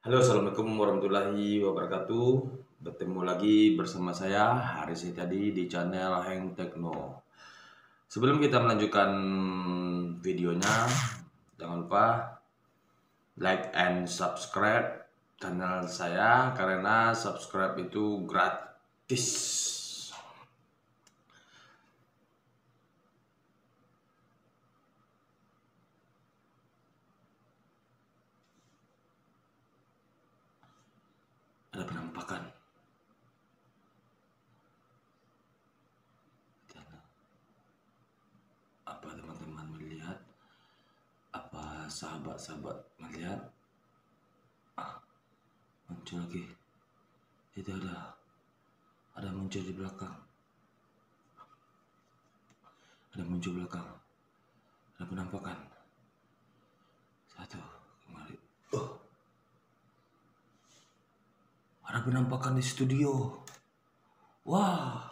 Halo, Assalamualaikum warahmatullahi wabarakatuh. Bertemu lagi bersama saya Haris tadi di channel Heng Tekno. Sebelum kita melanjutkan videonya, jangan lupa like and subscribe channel saya karena subscribe itu gratis. Ada penampakan. Apa teman-teman melihat? Apa sahabat-sahabat melihat? Ah, muncul lagi. Itu ada, ada muncul di belakang. Ada muncul belakang. Ada penampakan. Ada penampakan di studio. Wah.